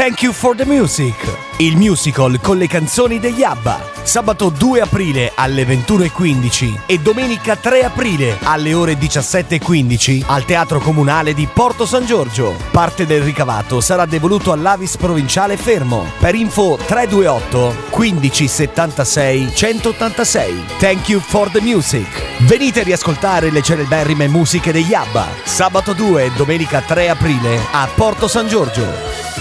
Thank You for the Music, il musical con le canzoni degli ABBA. Sabato 2 aprile alle 21.15 e domenica 3 aprile alle ore 17.15 al Teatro Comunale di Porto San Giorgio. Parte del ricavato sarà devoluto all'Avis Provinciale Fermo. Per info 328 1576 186. Thank You for the Music. Venite a riascoltare le celeberrime musiche degli ABBA. Sabato 2 e domenica 3 aprile a Porto San Giorgio.